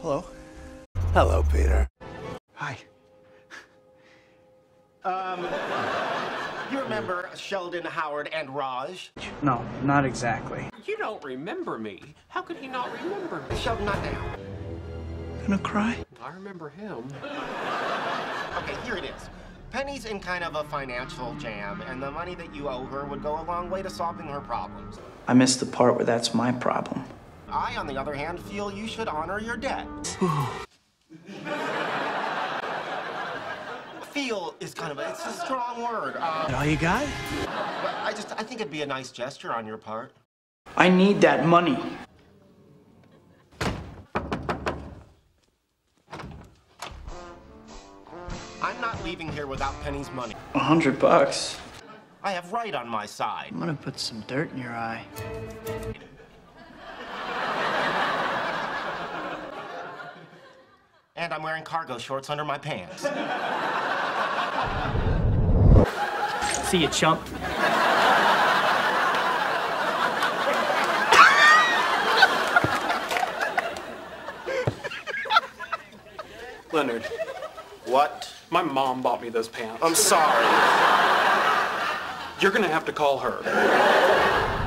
Hello, Hello, Peter. Hi. Um, you remember Sheldon, Howard, and Raj? No, not exactly. You don't remember me. How could he not remember me? Sheldon, not now. Gonna cry? I remember him. Okay, here it is. Penny's in kind of a financial jam, and the money that you owe her would go a long way to solving her problems. I missed the part where that's my problem. I, on the other hand, feel you should honor your debt. feel is kind of a, it's a strong word. Uh, all you got? but I just, I think it'd be a nice gesture on your part. I need that money. I'm not leaving here without Penny's money. A hundred bucks. I have right on my side. I'm gonna put some dirt in your eye. And I'm wearing cargo shorts under my pants. See you, chump. Leonard, What? my mom bought me those pants. I'm sorry. You're gonna have to call her.